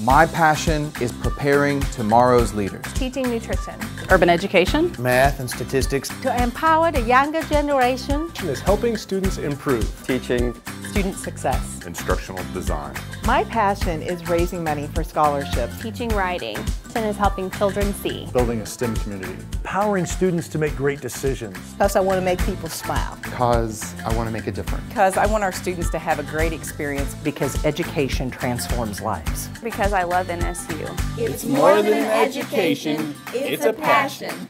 My passion is preparing tomorrow's leaders. Teaching nutrition. Urban education. Math and statistics. To empower the younger generation. is helping students improve. Teaching. Student success. Instructional design. My passion is raising money for scholarships. Teaching writing. And is helping children see. Building a STEM community. Empowering students to make great decisions. Because I want to make people smile. Because I want to make a difference. Because I want our students to have a great experience. Because education transforms lives. Because I love NSU. It's more than an education, it's a passion.